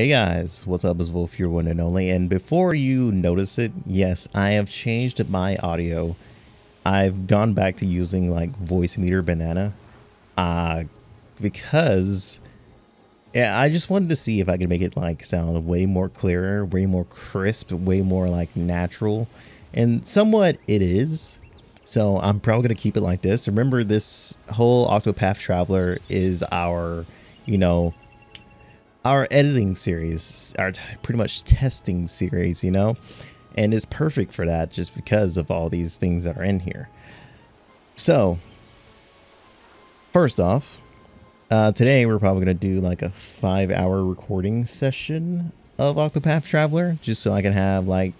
Hey guys, what's up? It's Volf, your one and only. And before you notice it, yes, I have changed my audio. I've gone back to using like Voicemeeter Banana, uh, because yeah, I just wanted to see if I could make it like sound way more clearer, way more crisp, way more like natural, and somewhat it is. So I'm probably gonna keep it like this. Remember, this whole Octopath Traveler is our, you know, our editing series, our pretty much testing series, you know, and it's perfect for that just because of all these things that are in here. So, first off, uh, today we're probably going to do like a five hour recording session of Octopath Traveler just so I can have like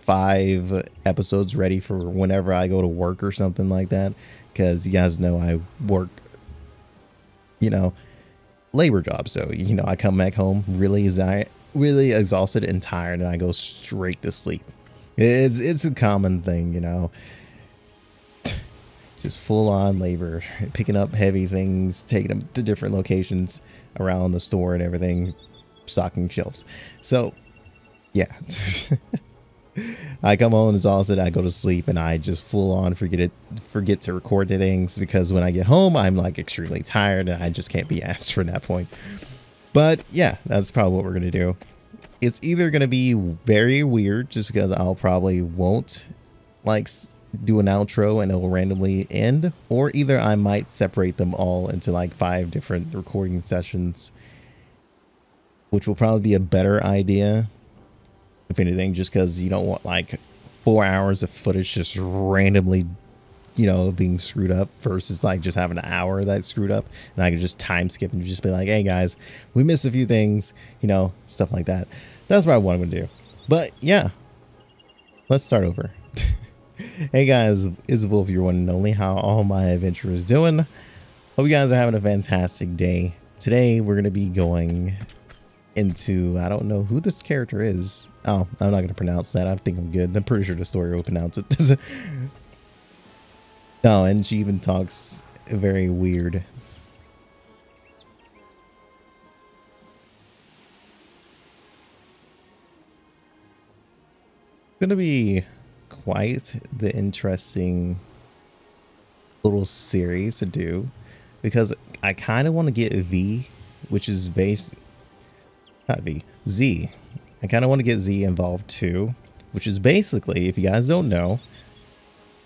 five episodes ready for whenever I go to work or something like that. Because you guys know I work, you know, labor job. So, you know, I come back home really really exhausted and tired and I go straight to sleep. It's it's a common thing, you know. Just full on labor, picking up heavy things, taking them to different locations around the store and everything, stocking shelves. So, yeah. I come home exhausted. I go to sleep, and I just full on forget it, forget to record the things because when I get home, I'm like extremely tired, and I just can't be asked from that point. But yeah, that's probably what we're gonna do. It's either gonna be very weird, just because I'll probably won't like do an outro and it'll randomly end, or either I might separate them all into like five different recording sessions, which will probably be a better idea if anything, just because you don't want like four hours of footage just randomly, you know, being screwed up versus like just having an hour that's screwed up and I can just time skip and just be like, hey guys, we missed a few things, you know, stuff like that. That's what I want to do. But yeah, let's start over. hey guys, it's Volf, your one and only. How all my adventurers doing? Hope you guys are having a fantastic day. Today we're going to be going into I don't know who this character is. Oh, I'm not gonna pronounce that. I think I'm good. I'm pretty sure the story will pronounce it. oh, and she even talks very weird. gonna be quite the interesting little series to do because I kind of want to get V, which is based not V, Z. I kind of want to get Z involved too, which is basically, if you guys don't know,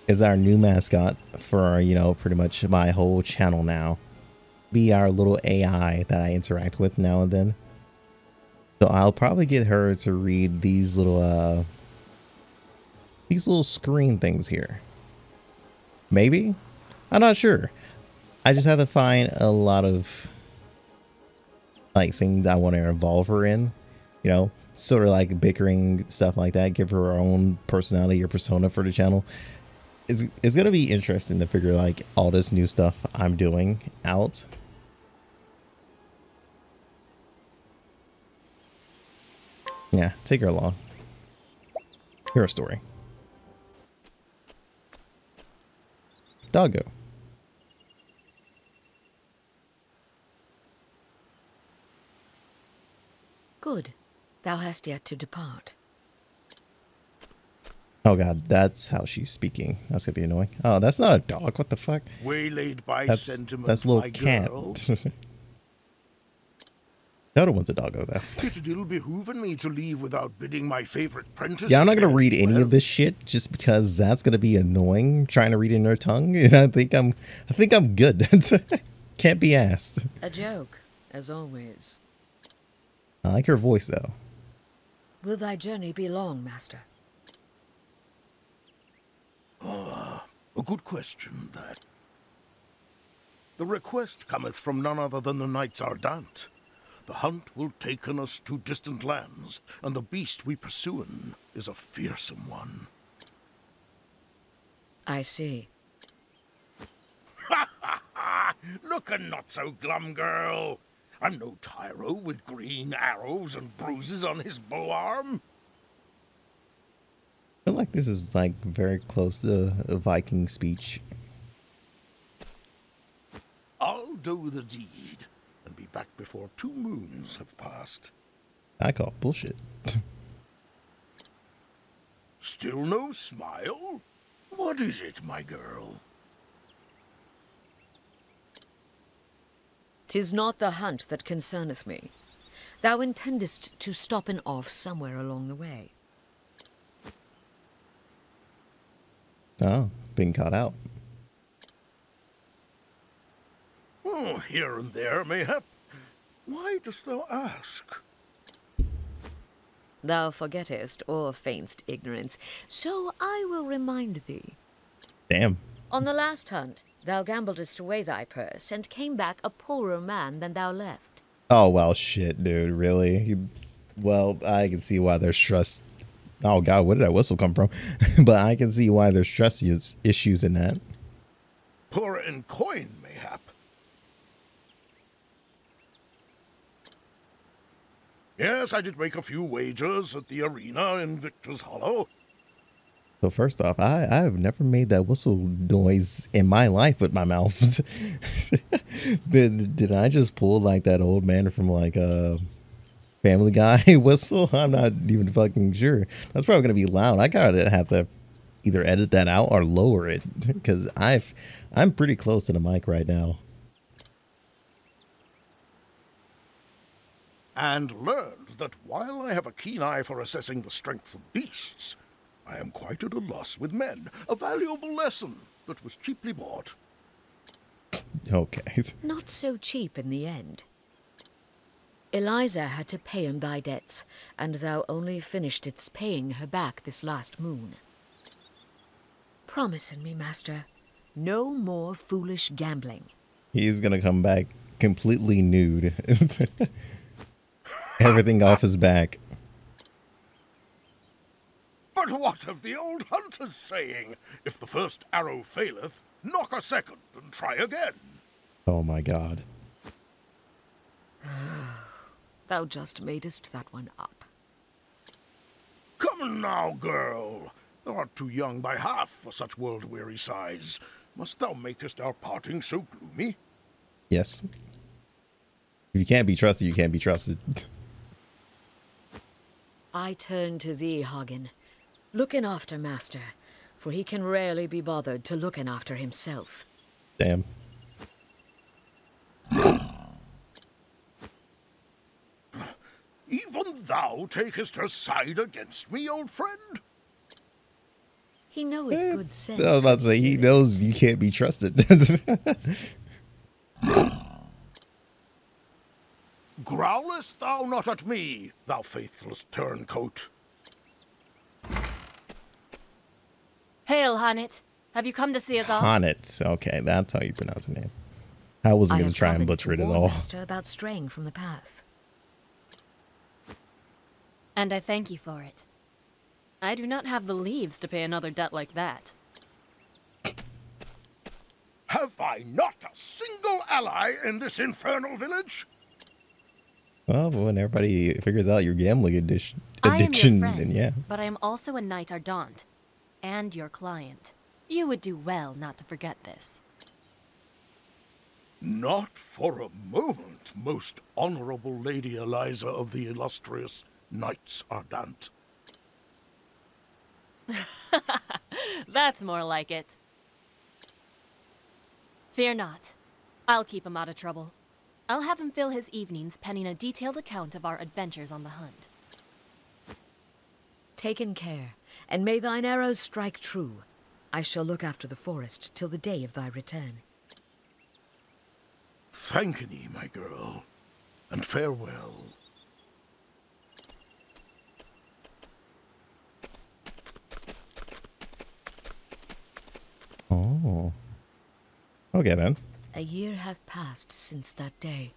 is our new mascot for, you know, pretty much my whole channel now. Be our little AI that I interact with now and then. So I'll probably get her to read these little, uh, these little screen things here. Maybe? I'm not sure. I just have to find a lot of like things I want to involve her in, you know, sort of like bickering stuff like that. Give her her own personality or persona for the channel. It's it's gonna be interesting to figure like all this new stuff I'm doing out. Yeah, take her along. Hear a story. Doggo. Good. Thou hast yet to depart. Oh god, that's how she's speaking. That's gonna be annoying. Oh, that's not a dog. What the fuck? Waylaid by that's, sentiment, that's a little cat. the other one's a doggo though. It'll behoove me to leave without bidding my favorite prentice. Yeah, I'm not gonna read any well. of this shit just because that's gonna be annoying. Trying to read in her tongue, and I think I'm, I think I'm good. Can't be asked. A joke, as always. I like her voice, though. Will thy journey be long, master? Ah, a good question, that. The request cometh from none other than the Knights Ardante. The hunt will taken us to distant lands, and the beast we pursuin is a fearsome one. I see. Ha ha ha! Lookin' not so glum, girl. I'm no tyro with green arrows and bruises on his bow arm. I feel like this is like very close to a Viking speech. I'll do the deed and be back before two moons have passed. I call bullshit. Still no smile? What is it, my girl? Tis not the hunt that concerneth me. Thou intendest to stop and off somewhere along the way. Oh, being caught out. Oh, here and there, mayhap. Why dost thou ask? Thou forgettest or feignst ignorance, so I will remind thee. Damn. On the last hunt, thou gambledest away thy purse, and came back a poorer man than thou left. Oh well, shit, dude. Really? You- well, I can see why there's trust. Oh god, where did that whistle come from? but I can see why there's trust is- issues in that. Poor in coin, mayhap. Yes, I did make a few wagers at the arena in Victor's Hollow. So first off, I I've never made that whistle noise in my life with my mouth. did did I just pull like that old man from like a Family Guy whistle? I'm not even fucking sure. That's probably gonna be loud. I gotta have to either edit that out or lower it because I've I'm pretty close to the mic right now. and learned that while I have a keen eye for assessing the strength of beasts, I am quite at a loss with men. A valuable lesson that was cheaply bought. Okay. Not so cheap in the end. Eliza had to pay on thy debts, and thou only finishedst paying her back this last moon. Promise me, master, no more foolish gambling. He's gonna come back completely nude. Everything off his back. But what of the old hunter's saying? If the first arrow faileth, knock a second and try again. Oh my god. Thou just madest that one up. Come now, girl. Thou art too young by half for such world-weary sighs. Must thou makest our parting so gloomy? Yes. If you can't be trusted, you can't be trusted. I turn to thee, Hagen. Looking after master, for he can rarely be bothered to looking after himself. Damn. Even thou takest her side against me, old friend? He knoweth Eh, good sense. I was about to say he knows you can't be trusted. Growlest thou not at me, thou faithless turncoat? Hail, H'aanit. Have you come to see us off? H'aanit. Okay, that's how you pronounce her name. I wasn't gonna try and butcher it at warn all. Master about straying from the path. And I thank you for it. I do not have the leaves to pay another debt like that. Have I not a single ally in this infernal village? Well, when everybody figures out your gambling addiction, I am your addiction, friend, then yeah. but I am also a knight Ardante, and your client. You would do well not to forget this. Not for a moment, most honorable Lady Eliza of the illustrious Knights Ardante. That's more like it. Fear not. I'll keep him out of trouble. I'll have him fill his evenings penning a detailed account of our adventures on the hunt. Taken care, and may thine arrows strike true. I shall look after the forest till the day of thy return. Thankany, my girl, and farewell. Oh. Okay then. A year hath passed since that day.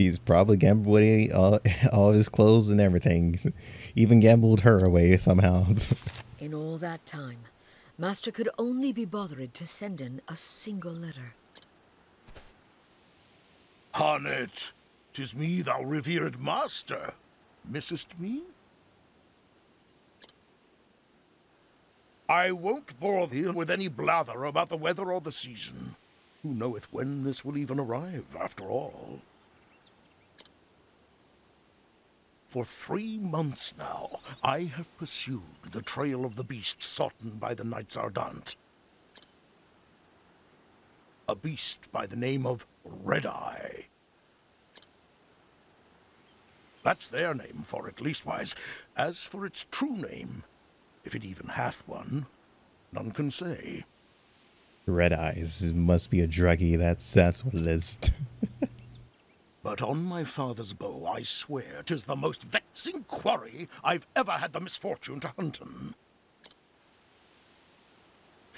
He's probably gambled away all, all his clothes and everything. Even gambled her away somehow. In all that time, Master could only be bothered to send in a single letter. H'aanit, tis me, thou revered master. Missest me? I won't bore thee with any blather about the weather or the season. Who knoweth when this will even arrive, after all? For three months now, I have pursued the trail of the beast sought by the Knights Ardant. A beast by the name of Red Eye. That's their name for it, leastwise. As for its true name, if it even hath one, none can say. Red eyes must be a druggie. That's that's what it is. But on my father's bow, I swear 'tis the most vexing quarry I've ever had the misfortune to hunt in.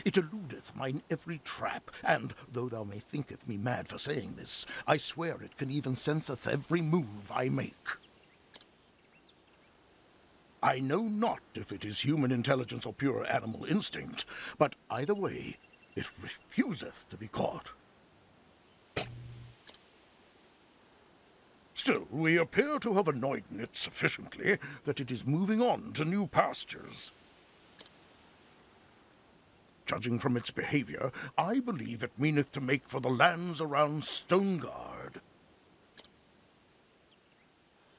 It eludeth mine every trap, and, though thou may thinketh me mad for saying this, I swear it can even senseth every move I make. I know not if it is human intelligence or pure animal instinct, but either way, it refuseth to be caught. Still, we appear to have annoyed it sufficiently that it is moving on to new pastures. Judging from its behavior, I believe it meaneth to make for the lands around Stonegard.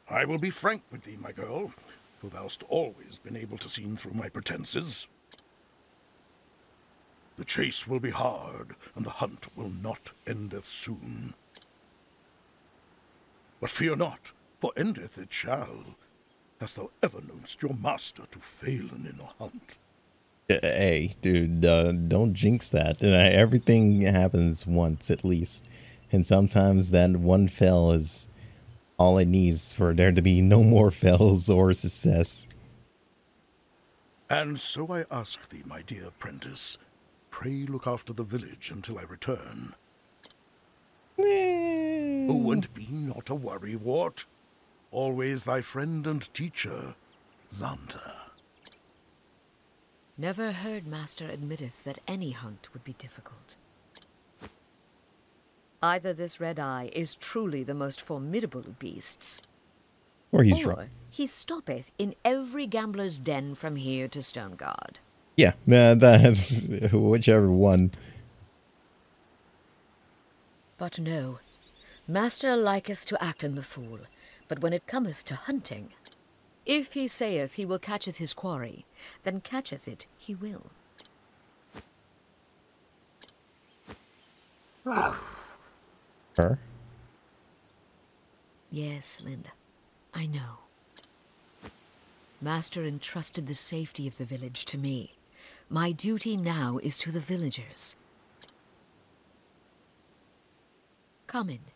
I will be frank with thee, my girl, for thou'st always been able to see through my pretenses. The chase will be hard, and the hunt will not endeth soon. But fear not, for endeth it shall. Hast thou ever knownst your master to fail in a hunt? hey, dude, uh, don't jinx that. Uh, everything happens once at least, and sometimes that one fail is all it needs for there to be no more fails or success. And so I ask thee, my dear apprentice, pray look after the village until I return. Oh, and be not a worrywart. Always thy friend and teacher, Z'aanta. Never heard Master admitteth that any hunt would be difficult. Either this red eye is truly the most formidable of beasts, Or he's or right. he stoppeth in every gambler's den from here to Stonegard. Yeah, uh, that, whichever one. But no, Master liketh to act in the fool, but when it cometh to hunting, if he saith he will catcheth his quarry, then catcheth it he will. Her. Yes, Linde, I know. Master entrusted the safety of the village to me. My duty now is to the villagers. Come in.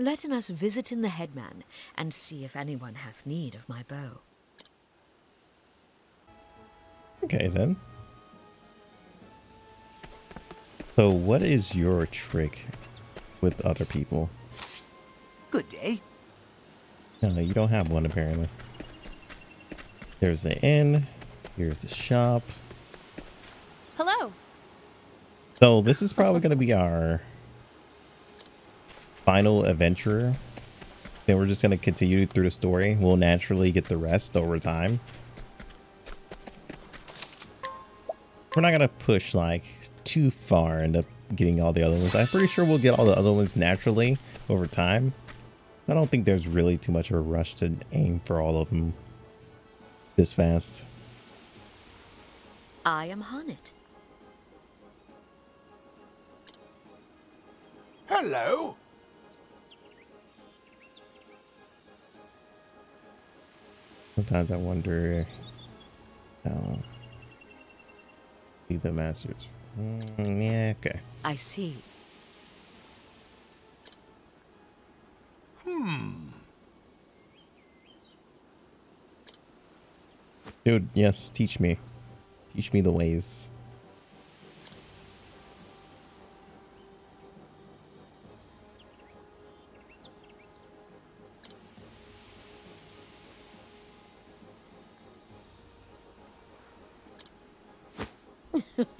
Let us visit in the headman, and see if anyone hath need of my bow. Okay then. So, what is your trick with other people? Good day. No, you don't have one apparently. There's the inn. Here's the shop. Hello. So this is probably going to be our final adventure. Then we're just going to continue through the story. We'll naturally get the rest over time. We're not going to push like too far into getting all the other ones. I'm pretty sure we'll get all the other ones naturally over time. I don't think there's really too much of a rush to aim for all of them this fast. I am H'aanit. Hello. Sometimes I wonder how see the masters. Mm, yeah, okay. I see. Hmm. Dude, yes, teach me. Teach me the ways.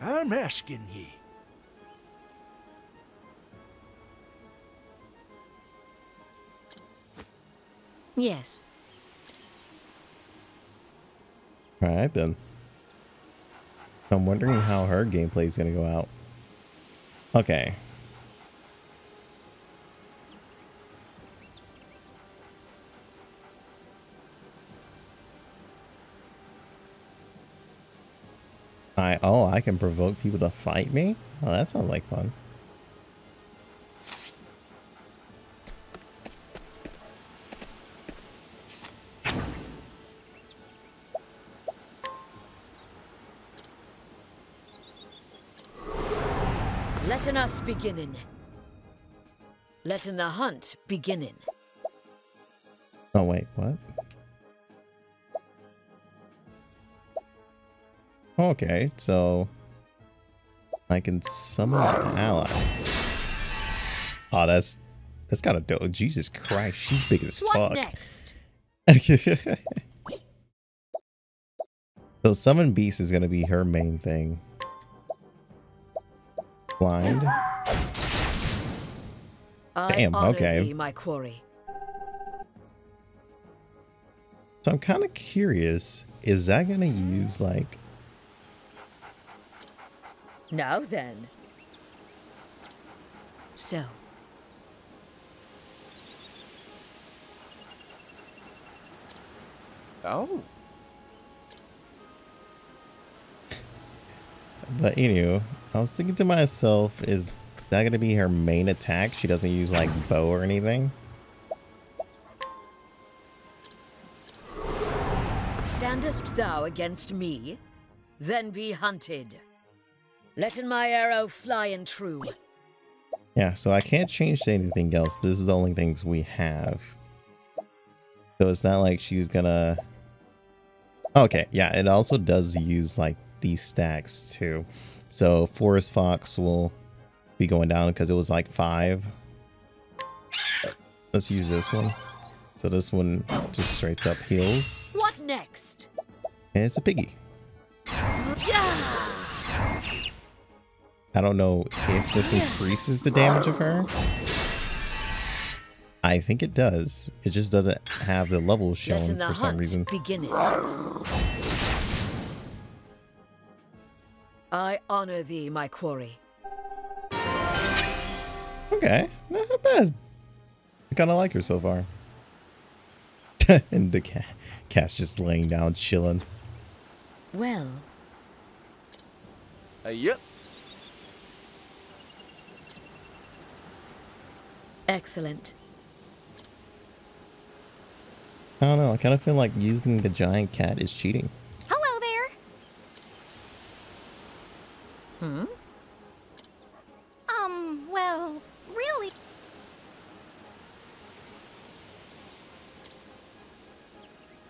I'm asking ye. Yes. Alright then. I'm wondering how her gameplay is going to go out. Okay. I oh, I can provoke people to fight me? Oh, that sounds like fun. Letting us beginning. Letting the hunt beginning. Oh wait, what? Okay, so I can summon an ally. Oh, that's that's kind of dope. Jesus Christ, she's big as What fuck. next? so summon beast is gonna be her main thing. Blind. I Damn, okay. Thee, my quarry. So I'm kind of curious. Is that gonna use like? Now then. So, Oh. But anyway, I was thinking to myself, is that gonna be her main attack? She doesn't use like bow or anything. standest thou against me? Then be hunted. Letting my arrow fly and true. Yeah, so I can't change to anything else. This is the only things we have. So it's not like she's gonna... Okay, yeah, it also does use like these stacks too. So Forest Fox will be going down because it was like five. Let's use this one. So this one just straight up heals. What next? And it's a piggy. Yeah! I don't know if this increases the damage of her. I think it does. It just doesn't have the levels shown the for some reason. beginning. I honor thee, my quarry. Okay, not bad. I kind of like her so far. and the cat, cat's just laying down, chilling. Well, Uh, yep. excellent. I don't know. I kind of feel like using the giant cat is cheating. Hello there. Hmm? Um, well, really.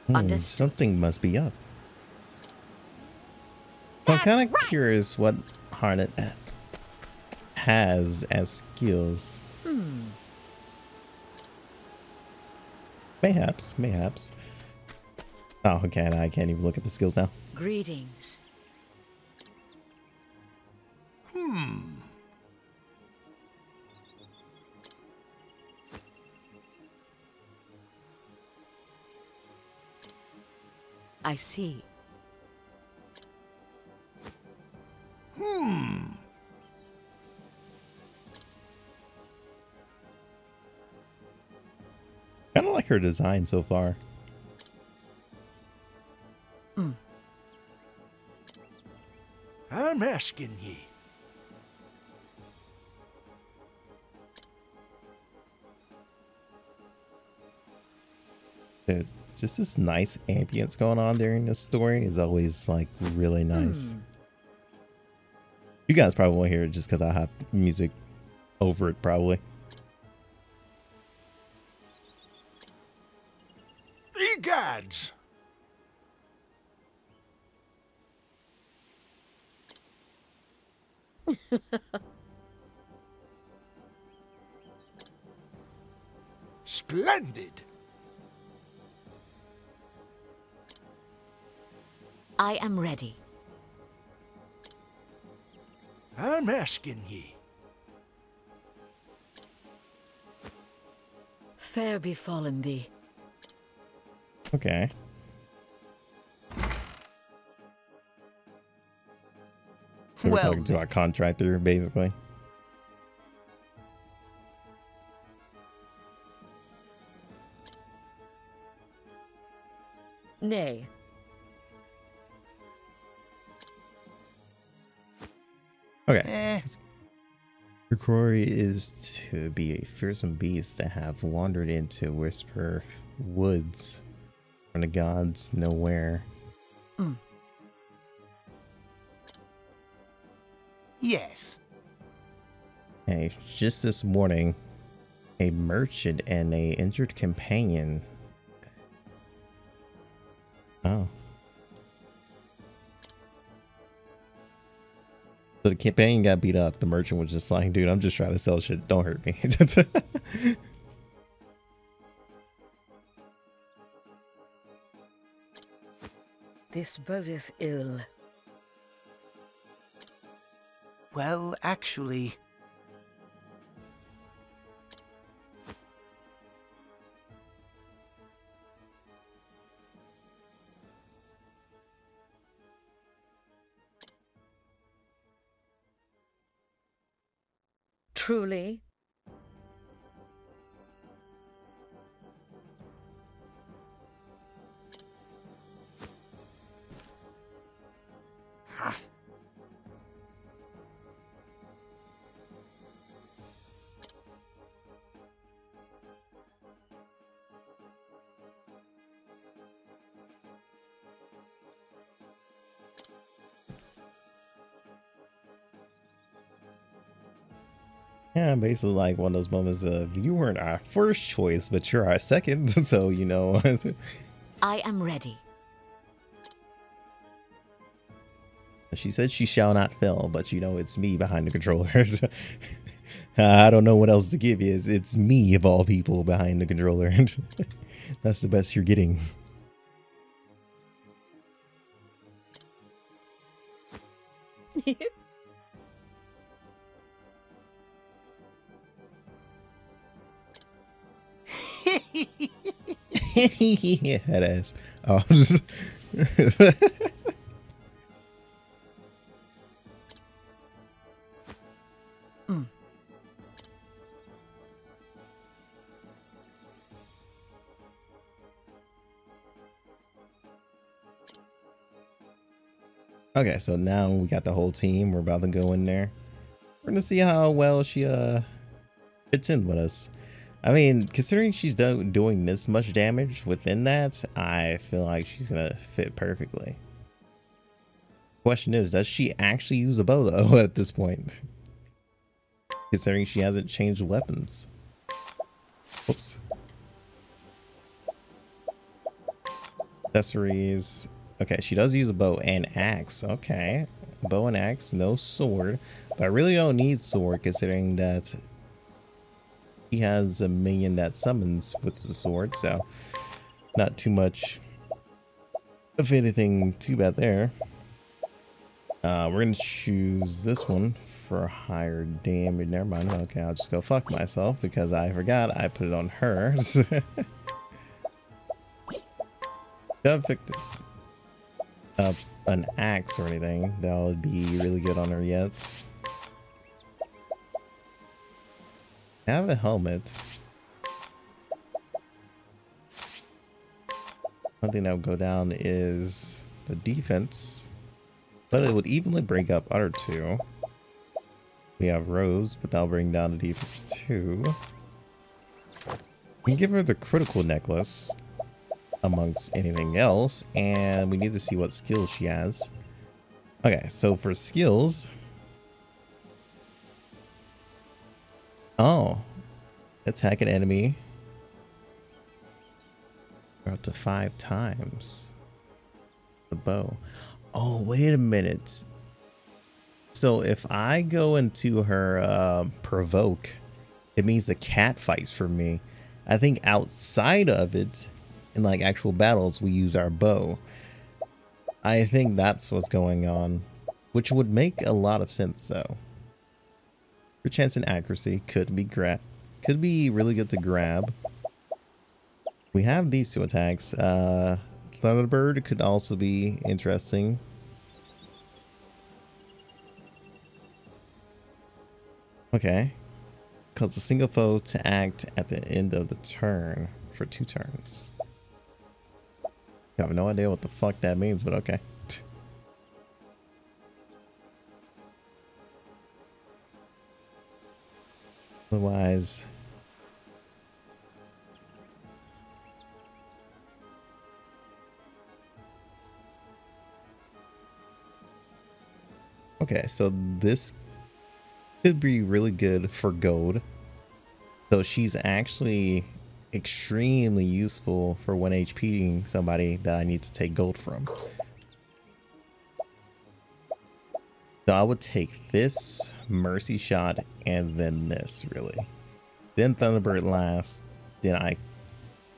Hmm, Understood. something must be up. I'm kind of right. curious what H'aanit has as skills. Hmm. Mayhaps, mayhaps. Oh, okay, I can't even look at the skills now. Greetings. I see. Hmm. Kind of like her design so far. I'm asking ye. Just this nice ambience going on during this story is always like really nice. Hmm. You guys probably won't hear it just because I have music over it, probably. Befallen thee. Okay. Were Well talking to our contractor, basically. Your is to be a fearsome beast that have wandered into Whisper Woods from the gods nowhere. Hmm. yes. Hey, just this morning, a merchant and a injured companion. Oh. So the campaign got beat up. The merchant was just like, dude, I'm just trying to sell shit. Don't hurt me. This bodeth ill. Well, actually, Truly? Yeah, basically like one of those moments of you weren't our first choice, but you're our second. So, you know. I am ready. She said she shall not fail, but you know it's me behind the controller. I don't know what else to give you. It's, it's me of all people behind the controller. That's the best you're getting. Head ass. Oh. Okay, so now we got the whole team. We're about to go in there. We're gonna see how well she uh fits in with us. I mean, considering she's do doing this much damage within that, I feel like she's gonna fit perfectly. Question is, does she actually use a bow though at this point? Considering she hasn't changed weapons. Oops. Accessories. Okay, she does use a bow and axe. Okay. Bow and axe, no sword. But I really don't need sword considering that he has a minion that summons with the sword, so not too much of anything too bad there. Uh, we're gonna choose this one for higher damage. Never mind. Okay, I'll just go fuck myself because I forgot I put it on her. Don't pick this up an axe or anything. That would be really good on her yet. Have a helmet. One thing that would go down is the defense, but it would evenly break up other two. We have Rose, but that'll bring down the defense too. We give her the critical necklace amongst anything else, and we need to see what skills she has. Okay, so for skills, Oh. Attack an enemy. Up to five times. The bow. Oh, wait a minute. So if I go into her uh, provoke, it means the cat fights for me. I think outside of it, in like actual battles, we use our bow. I think that's what's going on, which would make a lot of sense though. Your chance and accuracy could be grab, could be really good to grab. We have these two attacks. Uh, Thunderbird could also be interesting. Okay. Cause a single foe to act at the end of the turn for two turns. I have no idea what the fuck that means, but okay. Otherwise, Okay, so this could be really good for gold. So she's actually extremely useful for 1 HPing somebody that I need to take gold from. So I would take this Mercy Shot and then this, really. Then Thunderbird last. Then I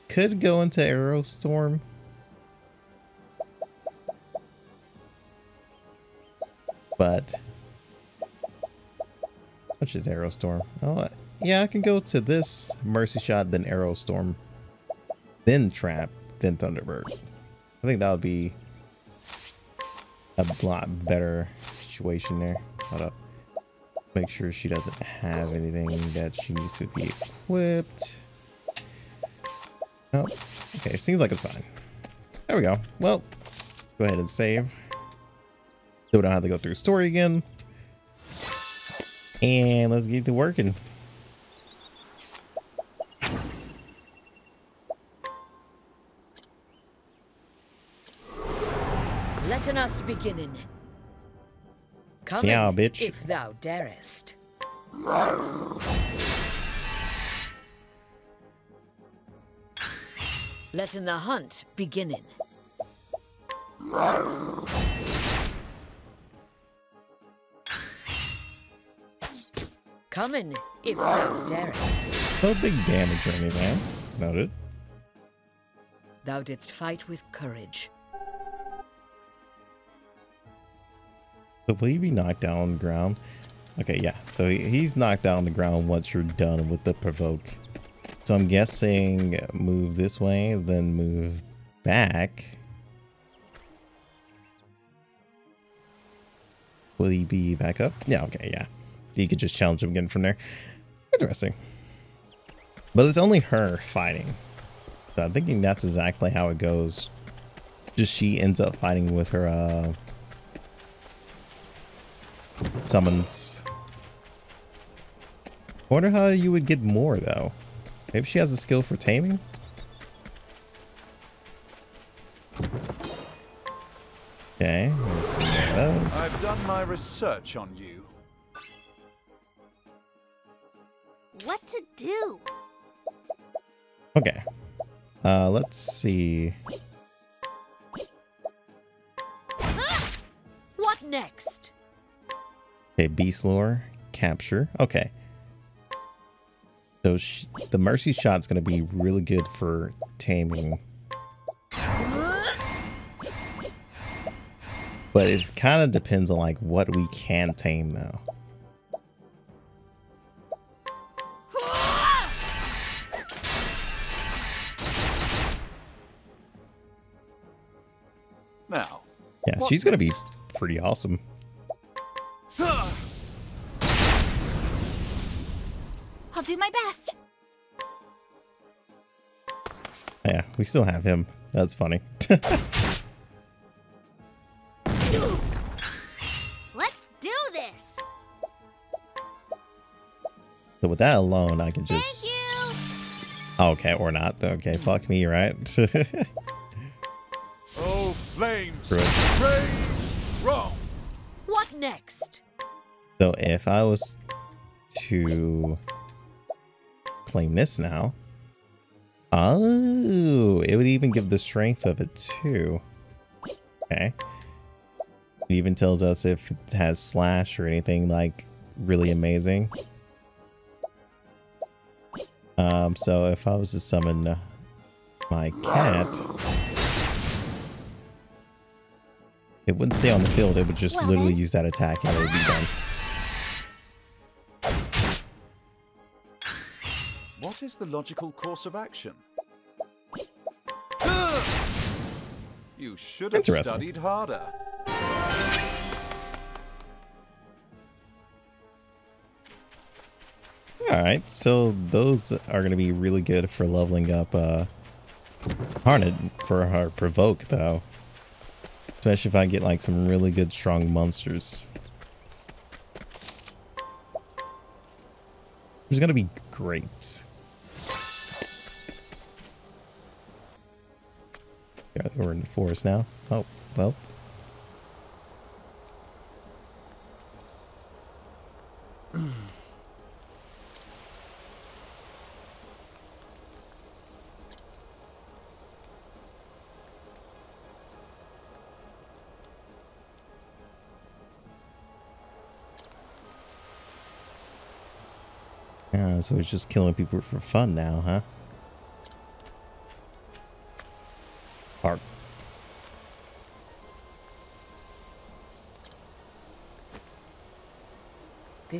could go into Arrow Storm. But which is Arrow Storm? Oh, uh, yeah, I can go to this Mercy Shot, then Arrow Storm, then Trap, then Thunderbird. I think that would be a lot better situation there. Hold up. Make sure she doesn't have anything that she needs to be equipped. Oh, okay, seems like it's fine. There we go. Well, go ahead and save. So we don't have to go through story again. And let's get to working. Letting us beginning. Come Yeah, in, bitch. if thou darest. Letting the hunt beginning. Coming, if thou darest. No big damage or anything. Noted. Thou didst fight with courage. So will he be knocked down on the ground? Okay, yeah. So he's knocked down on the ground once you're done with the provoke. So I'm guessing move this way, then move back. Will he be back up? Yeah, okay, yeah. You could just challenge him again from there. Interesting. But it's only her fighting. So I'm thinking that's exactly how it goes. Just she ends up fighting with her uh summons. Wonder how you would get more though. Maybe she has a skill for taming. Okay, let's see one of. I've done my research on you. What to do? Okay. Uh, let's see. What next? Okay, beast lore capture. Okay. So sh the mercy shot's gonna be really good for taming. But it kind of depends on like what we can tame though. Now, Yeah, she's gonna be pretty awesome. Do my best. Yeah, we still have him. That's funny. Let's do this. so with that alone, I can just. Thank you. Okay, or not. Okay, fuck me, right? oh flames, Right. rage strong. What next? so if I was to claim this now, oh, it would even give the strength of it too. Okay. It even tells us if it has slash or anything like really amazing. Um, so if I was to summon uh, my cat, it wouldn't stay on the field. It would just literally use that attack and it would be done. Is the logical course of action? You should have studied harder. Alright, so those are going to be really good for leveling up uh, H'aanit for her Provoke, though. Especially if I get like some really good strong monsters. It's going to be great. Yeah, we're in the forest now. Oh, well. Yeah, so it's just killing people for fun now, huh?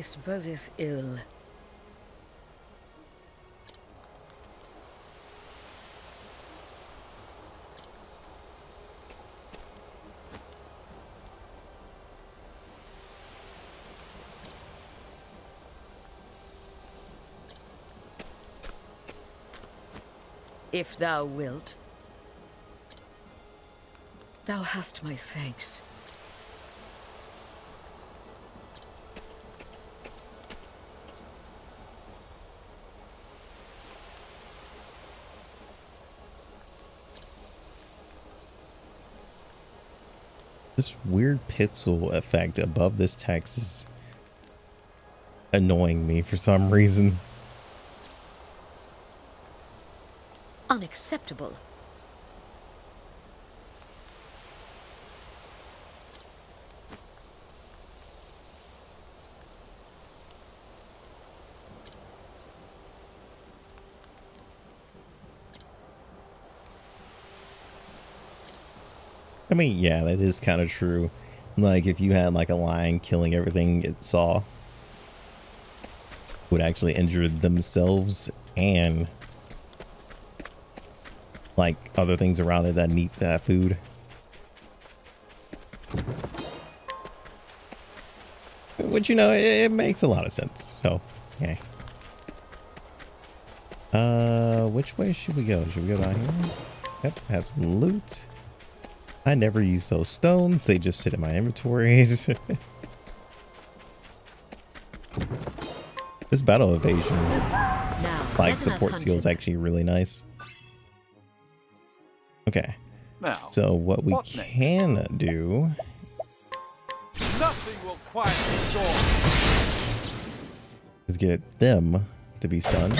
This bodeth ill. If thou wilt, thou hast my thanks. This weird pixel effect above this text is annoying me for some reason. Unacceptable. I mean, yeah, that is kind of true. Like, if you had like a lion killing everything it saw, would actually injure themselves and like other things around it that need that food. Which you know, it, it makes a lot of sense. So, yeah. Uh, which way should we go? Should we go down here? Yep, has some loot. I never use those stones. They just sit in my inventory. this battle evasion, Now, like support hunt seal, is actually really nice. Okay, Now, so what we what next? can do nothing will quiet the storm. is get them to be stunned,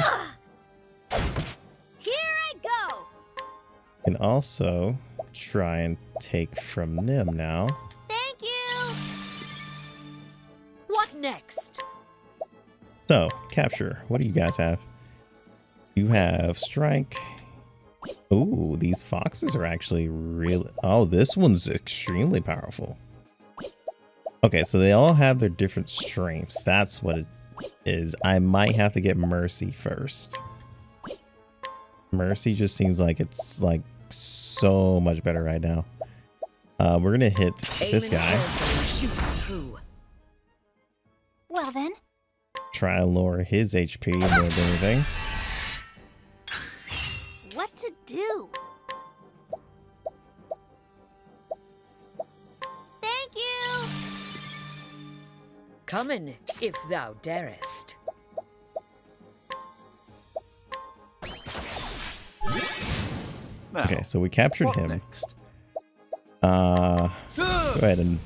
Here I go! and also try and take from them now. Thank you! What next? So, capture. What do you guys have? You have strike. Oh, these foxes are actually really. Oh, this one's extremely powerful. Okay, so they all have their different strengths. That's what it is. I might have to get Mercy first. Mercy just seems like it's like so much better right now. Uh, we're gonna hit this guy. and shoot him true. Well then, Try and lower his HP more than anything. what to do? Thank you! Come in, if thou darest. Now, Okay, so we captured what him. next? Uh, go ahead and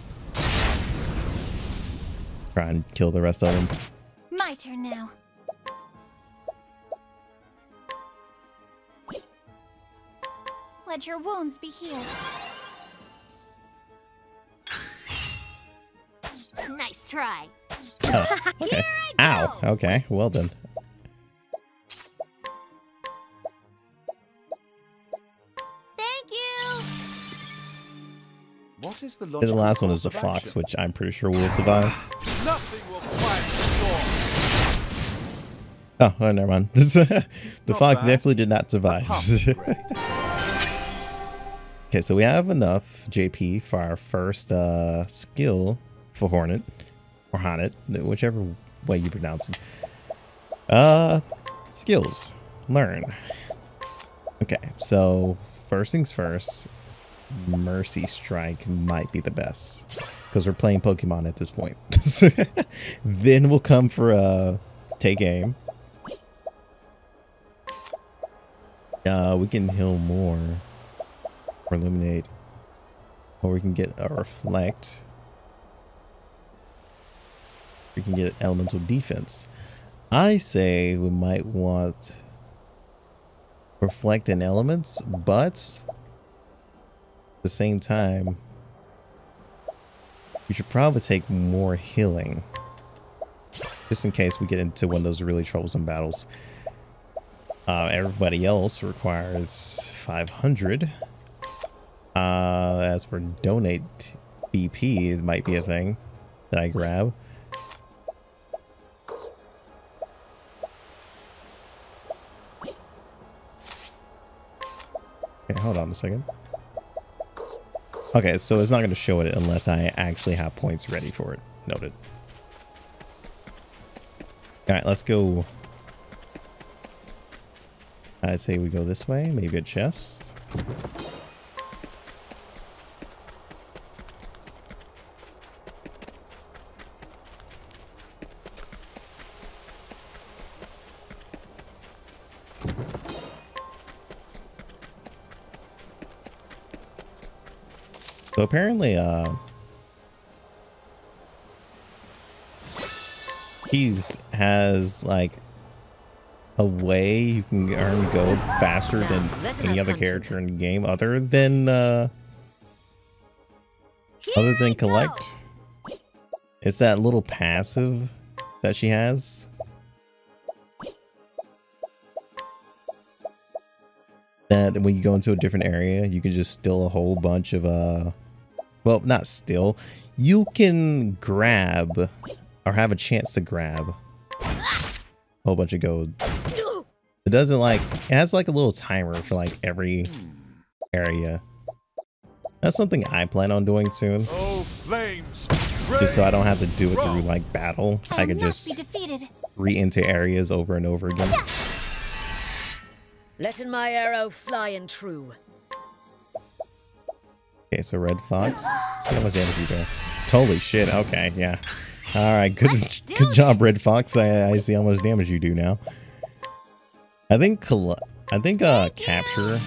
try and kill the rest of them. My turn now. Let your wounds be healed. Nice try. Oh, okay. Ow. Okay. Well done. Is the And the last one is the fox, action? which I'm pretty sure will survive. Nothing will quiet the storm. Oh, oh never mind. the Not fox bad. definitely did not survive. Okay, so we have enough JP for our first uh, skill for Hornet or Hornet, whichever way you pronounce it. Uh, skills, learn. Okay, so first things first, Mercy Strike might be the best because we're playing Pokemon at this point. then we'll come for a take aim. Uh, we can heal more or eliminate, or we can get a reflect. We can get elemental defense. I say we might want reflect and elements, but the same time, we should probably take more healing. Just in case we get into one of those really troublesome battles. Uh, everybody else requires 500. Uh, as for donate BP, it might be a thing that I grab. Okay, hold on a second. Okay, so it's not going to show it unless I actually have points ready for it. Noted. Alright, let's go. I'd say we go this way. Maybe a chest. So apparently, uh, he's has like a way you can earn gold faster than any other character in the game, other than uh, other than collect. It's that little passive that she has. That when you go into a different area, you can just steal a whole bunch of uh well, not still. You can grab or have a chance to grab a whole bunch of gold. It doesn't like, it has like a little timer for like every area. That's something I plan on doing soon. Oh, flames! Just so I don't have to do it through like battle. I can just re-enter areas over and over again. Letting my arrow fly and true. Okay, so Red Fox. See how much damage you do. Holy shit, okay, yeah. Alright, good good job, Red Fox. I, I see how much damage you do now. I think I think uh capture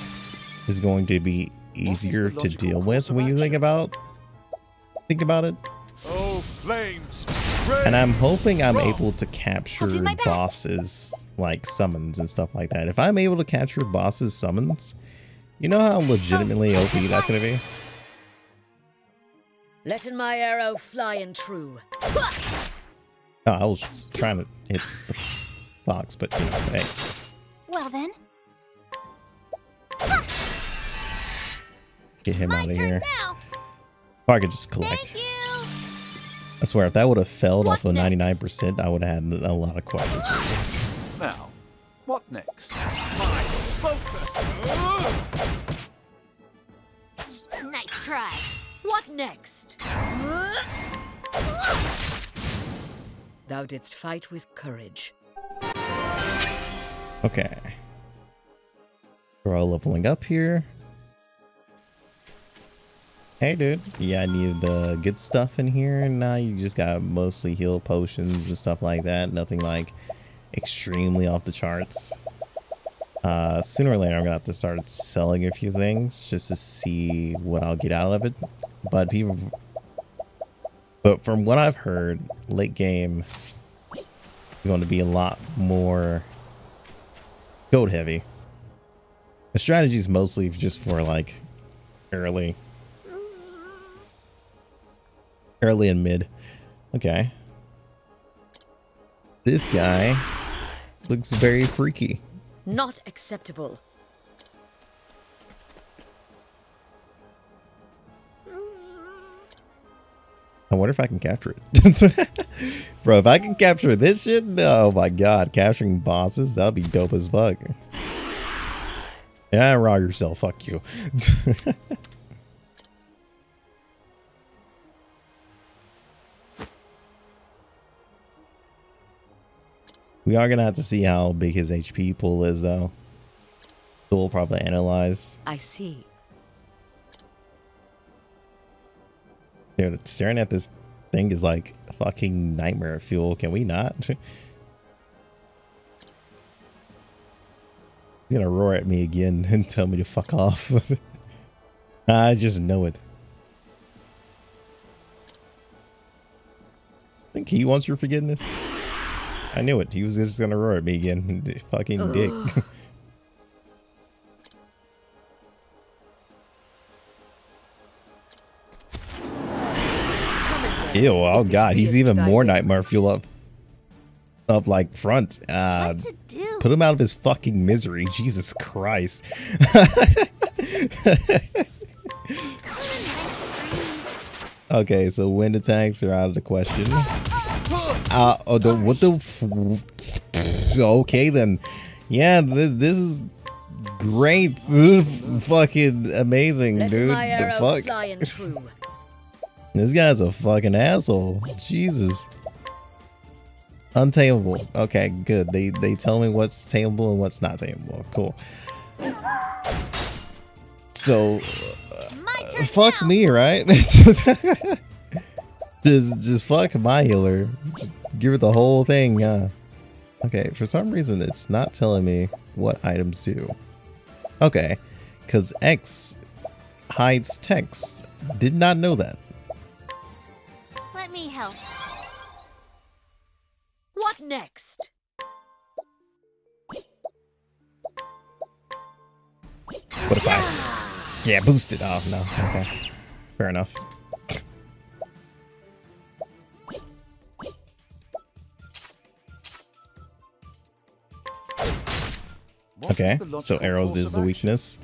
is going to be easier to deal with when you think about think about it. Oh, flames! And I'm hoping I'm able to capture bosses like summons and stuff like that. If I'm able to capture bosses summons, you know how legitimately OP that's gonna be? Letting my arrow fly and true. Oh, I was trying to hit the fox, but you know, hey. Well then. Get him out of here. If I could just collect. I swear, if that would have failed off of 99%, I would have had a lot of questions for you. Now, what next? My focus! Nice try. What next? Thou didst fight with courage. Okay. We're all leveling up here. Hey, dude. Yeah, I needed the good stuff in here, and now you just got mostly heal potions and stuff like that. Nothing like extremely off the charts. Uh, sooner or later, I'm gonna have to start selling a few things just to see what I'll get out of it. But people, but from what I've heard, late game is going to be a lot more gold heavy. The strategy is mostly just for like early, early and mid. Okay. This guy looks very freaky. Not acceptable. I wonder if I can capture it. Bro, if I can capture this shit, oh my god, capturing bosses, that'd be dope as fuck. Yeah, rob yourself, fuck you. we are gonna have to see how big his HP pool is though. So we'll probably analyze. I see. Dude, staring at this thing is like fucking nightmare fuel. Can we not? He's gonna roar at me again and tell me to fuck off. I just know it. I think he wants your forgiveness. I knew it. He was just gonna roar at me again. Fucking dick. Ew, oh god, he's even more nightmare fuel up up like front. Uh what to do? put him out of his fucking misery. Jesus Christ. okay, so wind attacks are out of the question. Uh, oh, the, what the? F- okay then. Yeah, this, this is great. fucking amazing, Let dude. my The fuck? This guy's a fucking asshole. Jesus. Untamable. Okay, good. They they tell me what's tameable and what's not tameable. Cool. So turn fuck now. me, right? just just fuck my healer. Give her the whole thing, yeah. Okay, for some reason it's not telling me what items do. Okay, because X hides text. Did not know that. Let me help. What next? What if I? Yeah, boost it. Oh no. Okay, fair enough. Okay, so arrows is the weakness.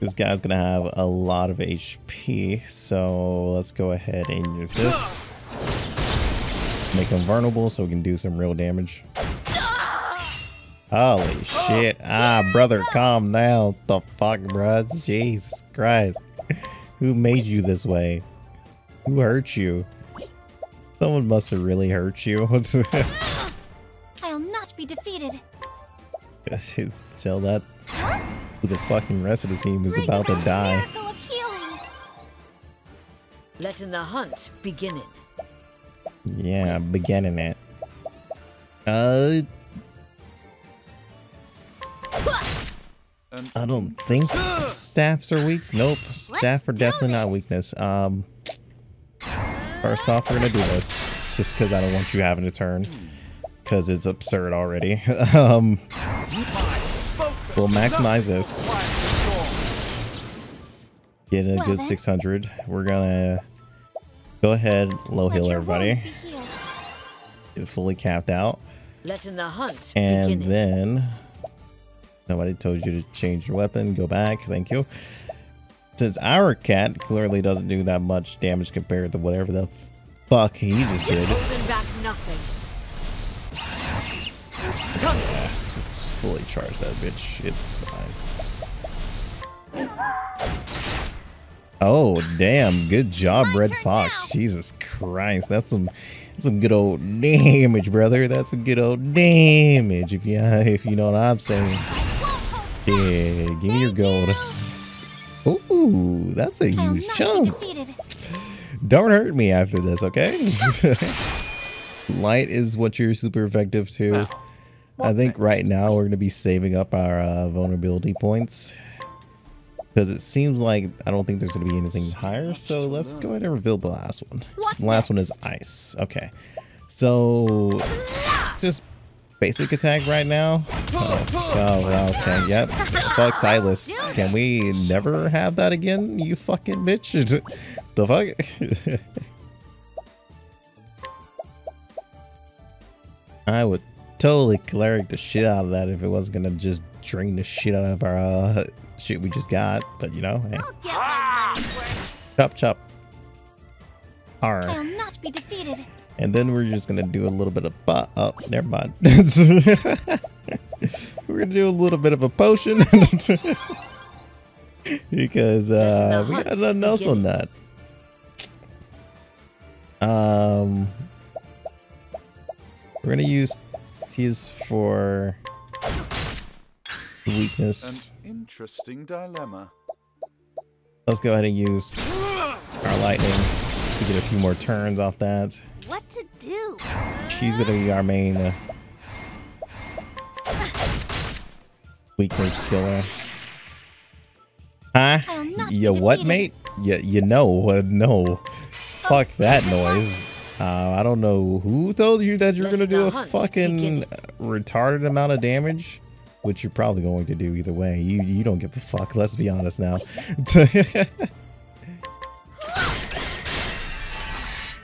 This guy's gonna have a lot of HP, so let's go ahead and use this. Make him vulnerable so we can do some real damage. Holy shit. Ah, brother, calm down. The fuck, bruh? Jesus Christ. Who made you this way? Who hurt you? Someone must have really hurt you. I'll not be defeated. Tell that to the fucking rest of the team who's about to die. Miracle of healing. Letting the hunt beginning. Yeah, beginning it. Uh, I don't think staffs are weak. Nope, staff are definitely not weakness. Um, first off, we're gonna do this just because I don't want you having to turn, because it's absurd already. um, we'll maximize this. Get a Well good then. 600. We're gonna go ahead, low heal everybody. wounds be healed. Get fully capped out. Letting the hunt And beginning. then nobody told you to change your weapon. Go back. Thank you. Since our cat clearly doesn't do that much damage compared to whatever the fuck he just did. Nothing. Just fully charge that bitch. It's fine. Oh damn! Good job, Red Fox. now. Jesus Christ, that's some that's some good old damage, brother. That's some good old damage. If you if you know what I'm saying. Yeah, give me your gold. Ooh, that's a huge chunk. Don't hurt me after this, okay? Light is what you're super effective to. I think right now we're going to be saving up our uh, vulnerability points. Because it seems like I don't think there's going to be anything higher. So let's go ahead and reveal the last one. The last one is ice. Okay. So just basic attack right now. Oh, oh okay. Yep. Fuck Silas. Can we never have that again, you fucking bitch? the fuck? I would totally cleric the shit out of that if it wasn't gonna just drain the shit out of our uh, shit we just got. But you know, hey. I'll get my money's worth. chop chop. Arr. I'll not be defeated. And then we're just gonna do a little bit of bu- oh, never mind. we're gonna do a little bit of a potion because uh, we got nothing else on that. Um, we're gonna use ties for An weakness. Interesting dilemma. Let's go ahead and use our lightning to get a few more turns off that. What to do? She's gonna be our main uh, weakness killer. Huh? I'll You what, mate? You, you know, uh, no. Fuck that noise. Uh, I don't know who told you that you're gonna do a fucking retarded amount of damage, which you're probably going to do either way. You you don't give a fuck. Let's be honest now.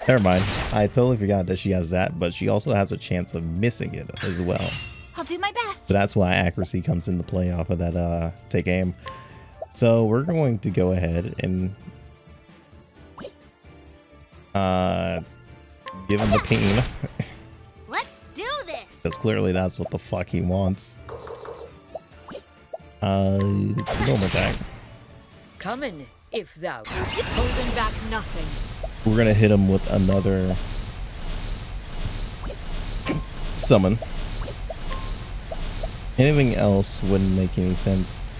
Never mind. I totally forgot that she has that, but she also has a chance of missing it as well. I'll do my best. So that's why accuracy comes into play off of that uh take aim. So we're going to go ahead and uh give him the pain. Let's do this. Because clearly that's what the fuck he wants. Uh normal attack. Coming, if thou holding back nothing. We're gonna hit him with another summon. Anything else wouldn't make any sense.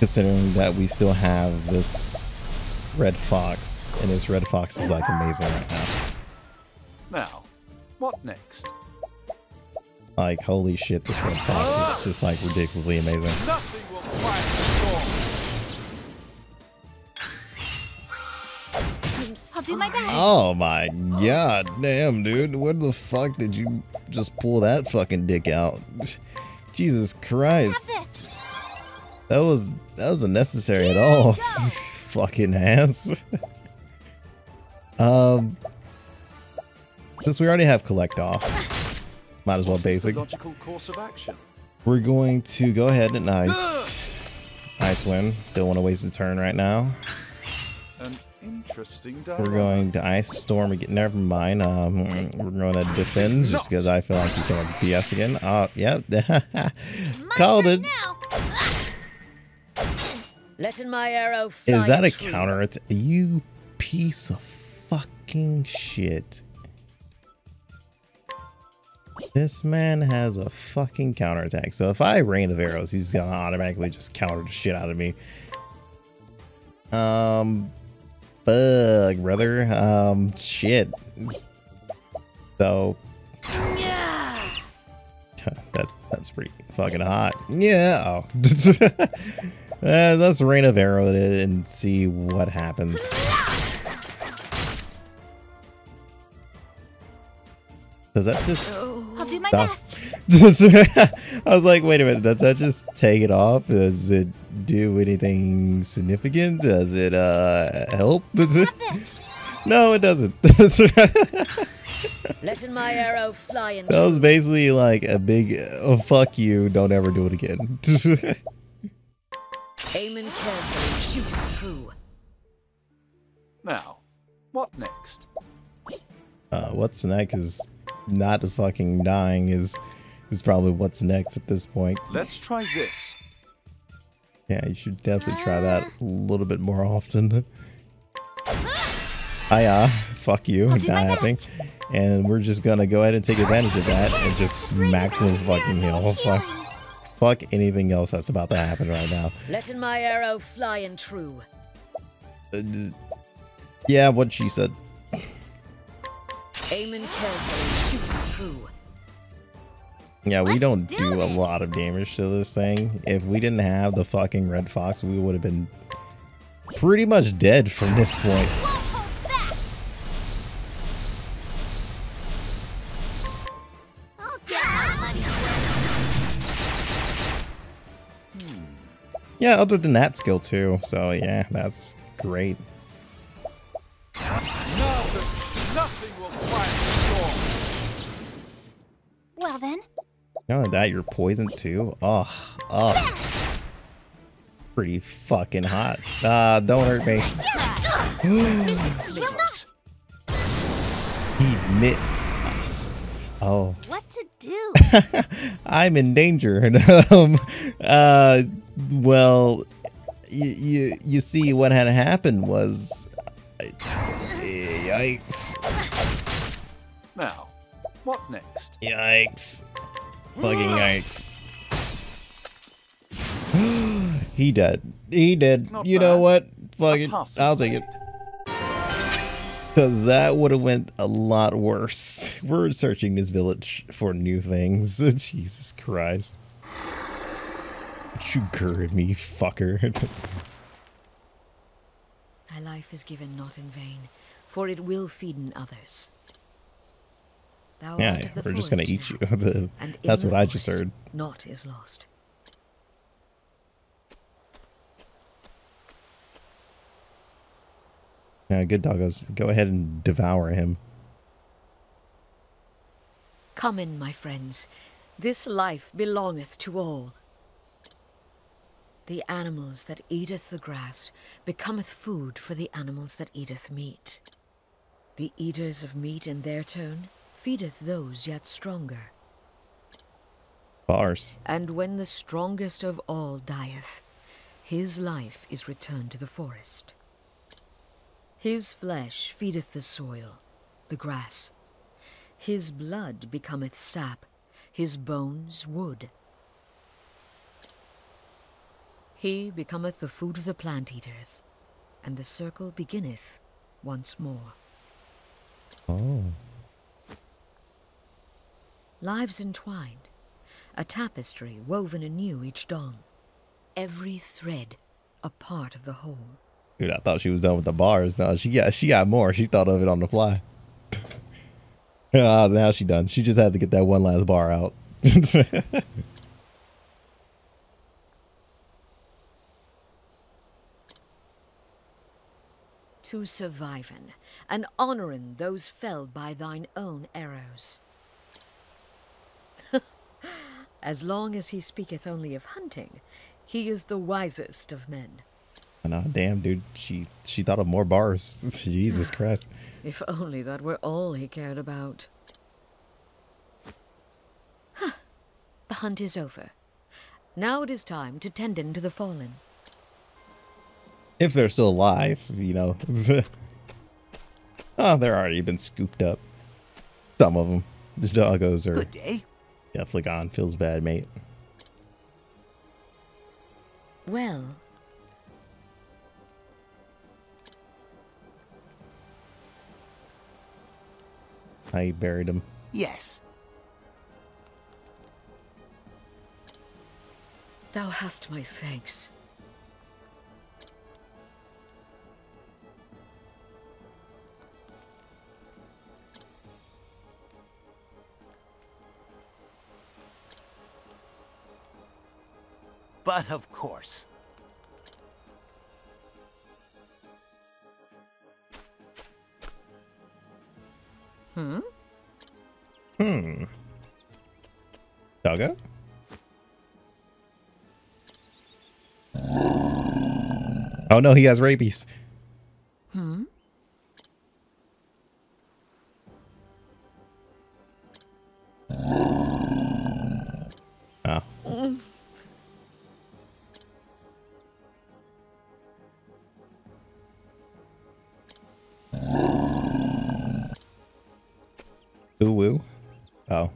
Considering that we still have this red fox, and this red fox is like amazing right now. Now, what next? Like holy shit, this red fox is just like ridiculously amazing. Nothing will quiet the storm. I'll do my best. Oh my god, damn dude, What the fuck did you just pull that fucking dick out? Jesus Christ. That was that wasn't necessary at all. Fucking ass. um, since we already have collect off, might as well What's basic. logical course of action? We're going to go ahead and ice, ice win. Don't want to waste a turn right now. An interesting dilemma. We're going to ice storm again. Never mind. Um, we're going to defend just because I feel like he's gonna BS again. Uh, yep. My Called it. Letting my arrow fly Is that a counter? It's you piece of fucking shit. This man has a fucking counterattack. So if I rain of arrows, he's gonna automatically just counter the shit out of me. Um, bug, brother. Um, shit. So that that's pretty fucking hot. Yeah. Oh. Uh, let's rain of arrow it and see what happens. Does that just? I'll do my Stop. best. I was like, wait a minute. Does that just take it off? Does it do anything significant? Does it uh help? Does it? No, it doesn't. Letting my arrow fly and That was basically like a big oh, fuck you. Don't ever do it again. aiming carefully, shooting true. Now, what next? uh, what's next is not fucking dying. Is is probably what's next at this point. Let's try this. Yeah, you should definitely try that a little bit more often. Hiya, fuck you, I'll die happening. best. And we're just gonna go ahead and take advantage of that and just maximum fucking heal. Fuck, fuck anything else that's about to happen right now. Letting my arrow fly and true. Uh, yeah, what she said. Aiming carefully, shooting true. Yeah, we Let's don't do do a lot of damage to this thing. If we didn't have the fucking red fox, we would have been pretty much dead from this point. Won't hold back. I'll get my money's worth. Yeah, other than that skill too. So yeah, that's great. Nothing will quiet the storm. Well then, Not only that, you're poisoned too. Oh, oh. Pretty fucking hot. Ah, don't hurt me. visits. He mi- Oh, What to do? I'm in danger. um, uh, well, you, you you see what had happened was, yikes. Now, What next? Yikes. Fucking yikes. he dead. He dead. Not you know what? Fuck it. I'll take it. Cause that would have went a lot worse. We're searching this village for new things. Jesus Christ. You at me, fucker. Thy life is given not in vain, for it will feed feeden others. Thou yeah, we're just gonna forest eat you. now, The- That's what I just heard. Not is lost. Yeah, good doggos. Go ahead and devour him. Come in, my friends. This life belongeth to all. The animals that eateth the grass becometh food for the animals that eateth meat. The eaters of meat in their turn feedeth those yet stronger. Bars. And when the strongest of all dieth, his life is returned to the forest. His flesh feedeth the soil, the grass. His blood becometh sap, his bones wood. He becometh the food of the plant eaters, and the circle beginneth once more. Oh. Lives entwined, a tapestry woven anew each dawn, every thread a part of the whole. Dude, I thought she was done with the bars. No, she got she got more. She thought of it on the fly. Ah, now she done. She just had to get that one last bar out. to surviven and honorin those felled by thine own arrows. as long as he speaketh only of hunting, he is the wisest of men. Oh, no, damn, dude. She she thought of more bars. Jesus Christ. If only that were all he cared about. Huh. The hunt is over. Now it is time to tend to the fallen. If they're still alive, you know. oh, they're already been scooped up. Some of them. The doggos are Good day. definitely gone. Feels bad, mate. Well, I buried him. Yes. thou hast my thanks. But of course. Hmm. Hmm. Doggo? Oh no, he has rabies.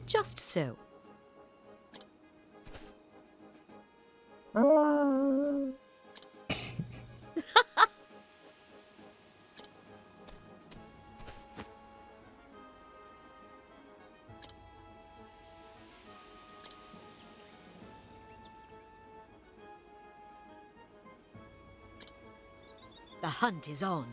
Just so. The hunt is on.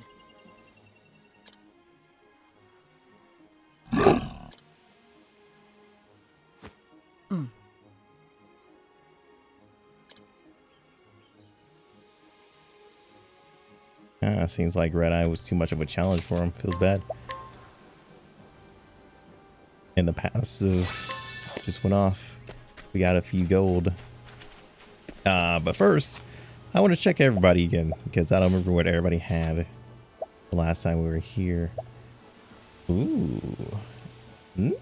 Ah, seems like Red Eye was too much of a challenge for him. Feels bad. And the passive just went off. We got a few gold. Uh, but first, I want to check everybody again because I don't remember what everybody had the last time we were here. Ooh. Mm.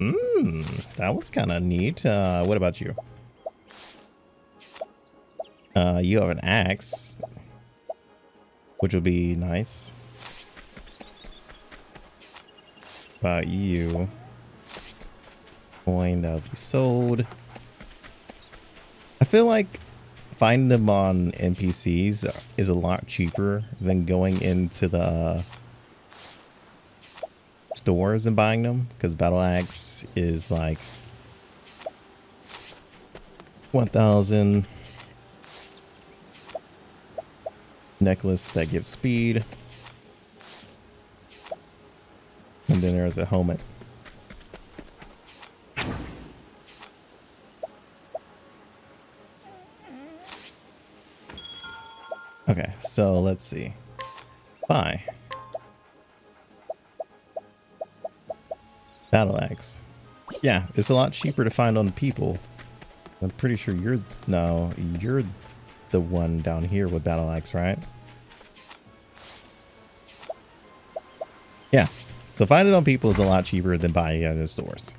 Mm. That was kind of neat. Uh, what about you? Uh, you have an axe which would be nice. About you. Coin that'll be sold. I feel like finding them on NPCs is a lot cheaper than going into the stores and buying them because Battle Axe is like 1000 necklace that gives speed. And then there's a helmet. Okay so let's see. Buy battle axe. Yeah it's a lot cheaper to find on people. I'm pretty sure you're no you're the one down here with battle axe right? Yeah. So finding on people is a lot cheaper than buying it at the stores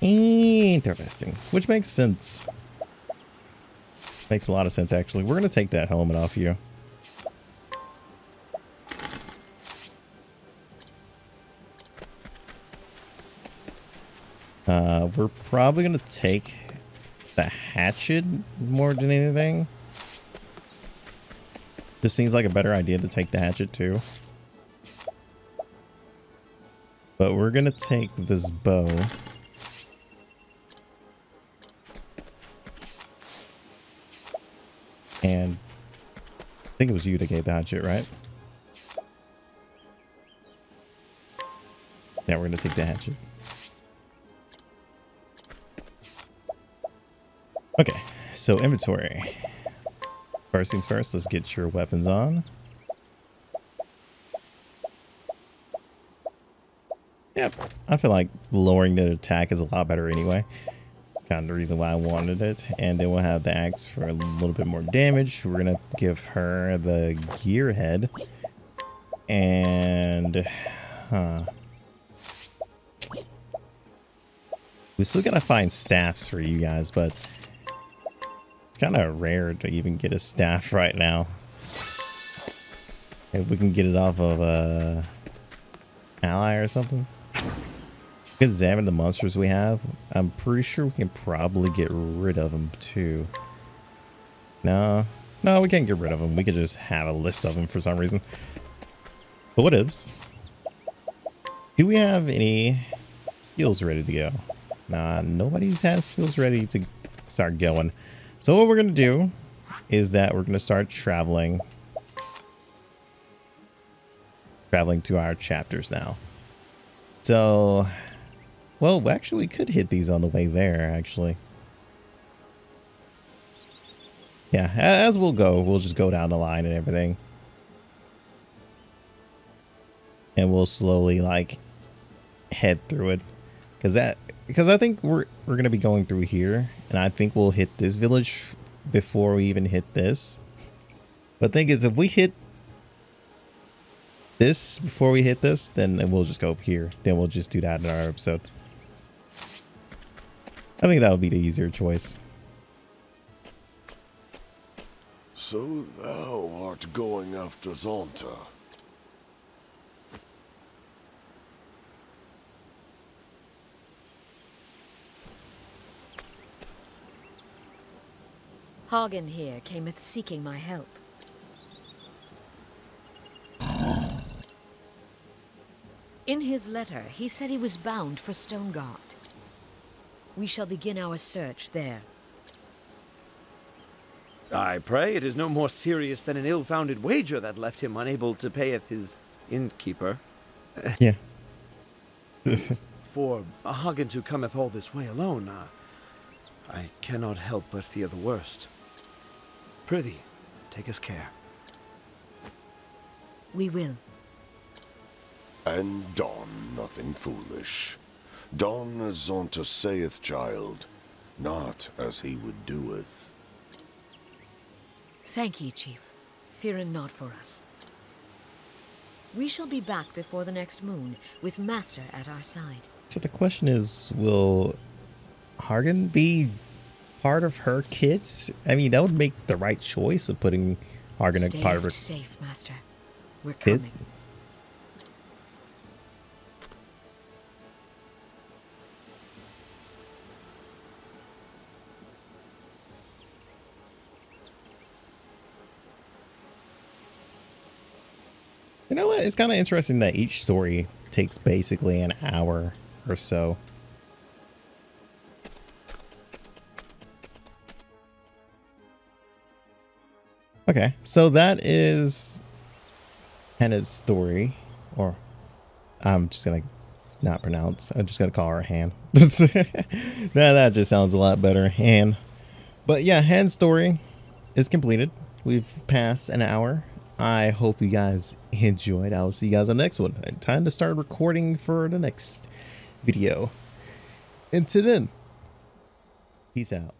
interesting. Which makes sense. Makes a lot of sense actually. We're gonna take that helmet off you Uh, we're probably going to take the hatchet more than anything. This seems like a better idea to take the hatchet too. But we're going to take this bow. And I think it was you that gave the hatchet, right? Yeah, we're going to take the hatchet. Okay, so inventory. First things first, let's get your weapons on. Yep, I feel like lowering the attack is a lot better anyway. Kind of the reason why I wanted it. And then we'll have the axe for a little bit more damage. We're going to give her the gear head. And, huh. We still got to find staffs for you guys, but kind of rare to even get a staff right now. If we can get it off of a ally or something. Examine the monsters we have. I'm pretty sure we can probably get rid of them too. No, no, we can't get rid of them. We could just have a list of them for some reason. But what ifs? Do we have any skills ready to go? Nah, nobody's has skills ready to start going. So what we're going to do is that we're going to start traveling traveling to our chapters now. So, well, actually we could hit these on the way there, actually. Yeah, as we'll go, we'll just go down the line and everything. And we'll slowly, like, head through it. Because that because I think we're we're gonna be going through here, and I think we'll hit this village before we even hit this. But thing is, if we hit this before we hit this, then we'll just go up here. Then we'll just do that in our episode. I think that would be the easier choice. So thou art going after Z'aanta. Hagen here cameth seeking my help. In his letter, he said he was bound for Stonegard. We shall begin our search there. I pray it is no more serious than an ill-founded wager that left him unable to payeth his innkeeper. Yeah. For a Hagen who cometh all this way alone, uh, I cannot help but fear the worst. Prithee, take us care. We will. And don nothing foolish. Don as Z'aanta saith, child, not as he would doeth. Thank ye, Chief. Fear not for us. We shall be back before the next moon, with Master at our side. So the question is, will Hagen be part of her kids? I mean, that would make the right choice of putting Argonaut Stay part of her safe, Master. We're kid. coming. You know what? It's kind of interesting that each story takes basically an hour or so. Okay, so that is Hannah's story, or I'm just gonna not pronounce. I'm just gonna call her Han. that that just sounds a lot better, Han. But yeah, Han's story is completed. We've passed an hour. I hope you guys enjoyed. I'll see you guys on the next one. Time to start recording for the next video. Until then, peace out.